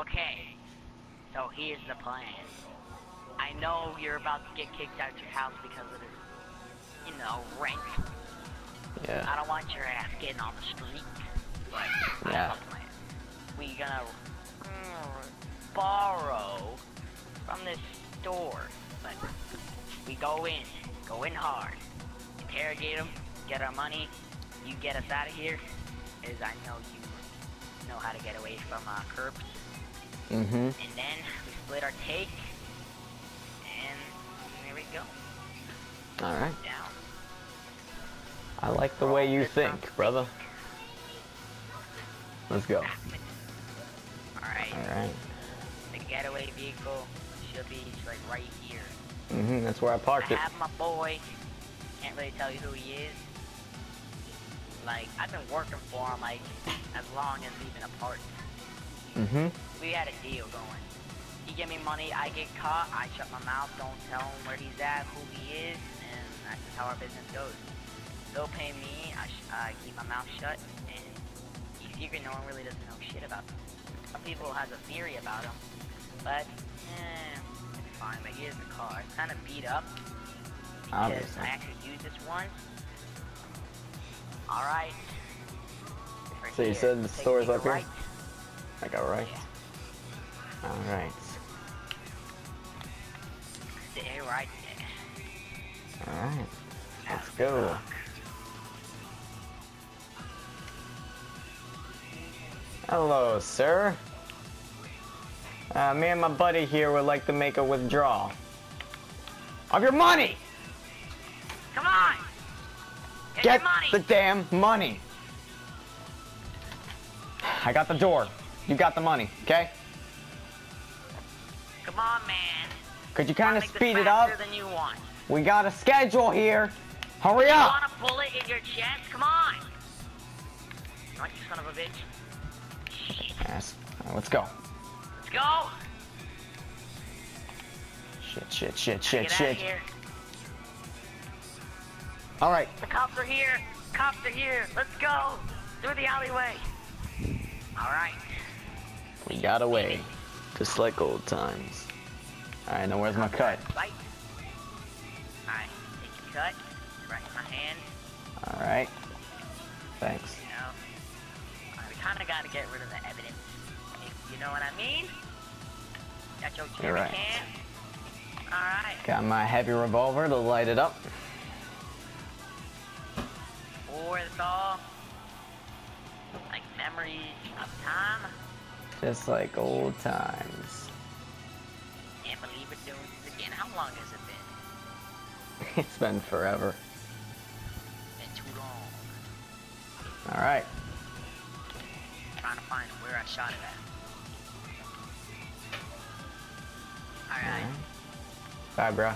Okay. So here's the plan. I know you're about to get kicked out of your house because of this, you know, rent. Yeah. I don't want your ass getting on the street. But I Yeah. have a. We gonna mm, borrow from this store, but we go in, go in hard, interrogate them, get our money. You get us out of here, as I know you know how to get away from uh, curbs. Mm-hmm. And then we split our take, and there we go. All right. Down. I like the way you think, brother. Let's go. Alright, All right. the getaway vehicle should be like right here. Mm-hmm. That's where I I parked it. have my boy. Can't really tell you who he is. Like, I've been working for him like as long as we've been apart. Mm-hmm. We had a deal going. He give me money, I get caught, I shut my mouth, don't tell him where he's at, who he is, and that's just how our business goes. They'll pay me, I, sh- I keep my mouth shut, and you figure no one really doesn't know shit about them. Some people has a theory about him, but, eh, it's fine, but here's the car. It's kind of beat up, because Obviously. I actually used this one. Alright. So you here. said the store's up here? right. I got right. All right. Stay right there. All right. Let's go. Hello, sir. Uh, me and my buddy here would like to make a withdrawal of your money. Come on! Get, Get the damn money. I got the door. You got the money, okay? Come on, man. Could you kind of speed it up? than you want. We got a schedule here. Hurry You up. want a bullet in your chest? Come on! Right, you son of a bitch. Yes. Right, let's go. Let's go! Shit, shit, shit, shit, Get out shit. All right. The cops are here. Cops are here. Let's go. Through the alleyway. All right. We got away. Just like old times. All right, now where's my cut? Right. All right. Take your cut. Right in my hand. All right. Thanks. You know, we kinda gotta get rid of the evidence. If you know what I mean? Got your You're right. can. All right. Got my heavy revolver to light it up. For the all. Like memories of time. Just like old times. Can't believe we're doing this again. How long has it been? It's been forever. Been too long. All right. trying to find where I shot it at. Alright, Bye, bro.